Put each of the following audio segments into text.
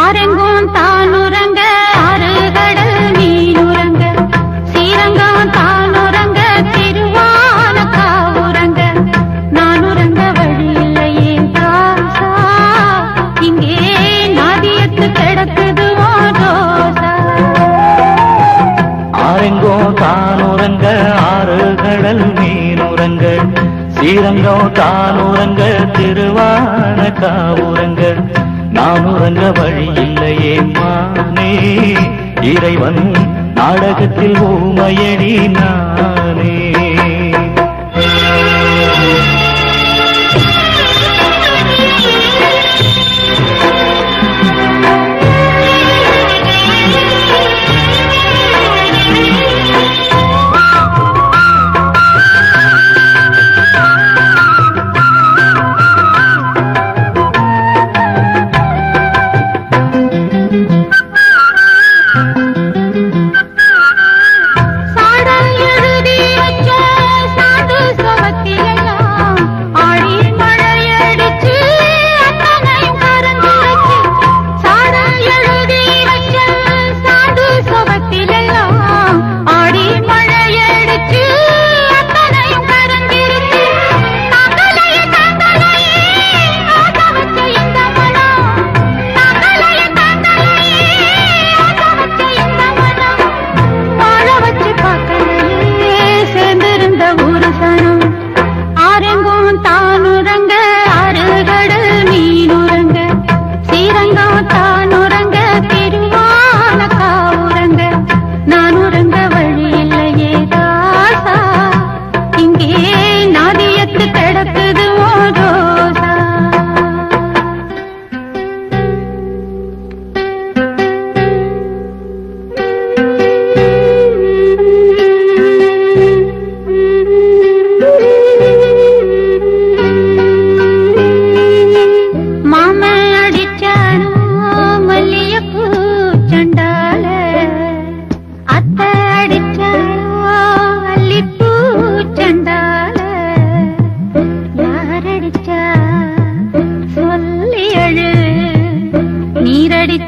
ஆரெங்கும் தானுரங்க ஸ்ரீரங்கோ தானுறங்க திருவான காவுறங்க நான் உறங்க வழி இல்லையே மானே. இறைவன் நாடகத்தில் ஊமையடி நானே.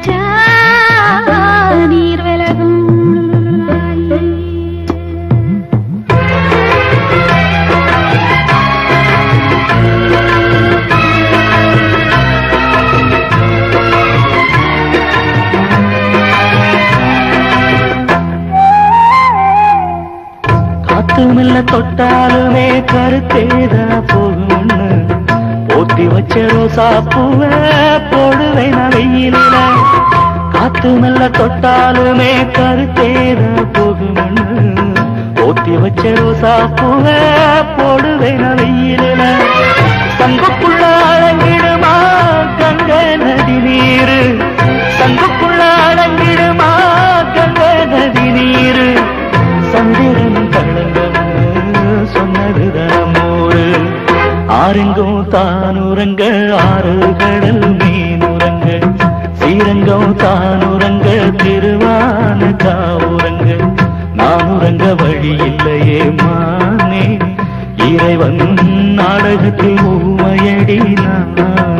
நீரடிச்சா நீர் விலகும் காத்து மெல்ல தொட்டாலுமே கருத்தேதா போ போத்தி வச்ச ரோசா பூவ போடுவேன் நான் வெயிலில. காத்து மெல்ல தொட்டாலுமே கருத்தேத போகும்னு போத்தி வச்ச ரோசா பூவ போடுவேன் நான் வெயிலில. சங்குக்குள்ள ஆறுங்கோ தானுரங்க ஆறு கடல் மீனுரங்க. சீரங்கோ தானுரங்க திருவான காவுரங்க நானுரங்க வழி இல்லையே மானே. இறைவன் நாடகத்தில் ஊமையடி நான்.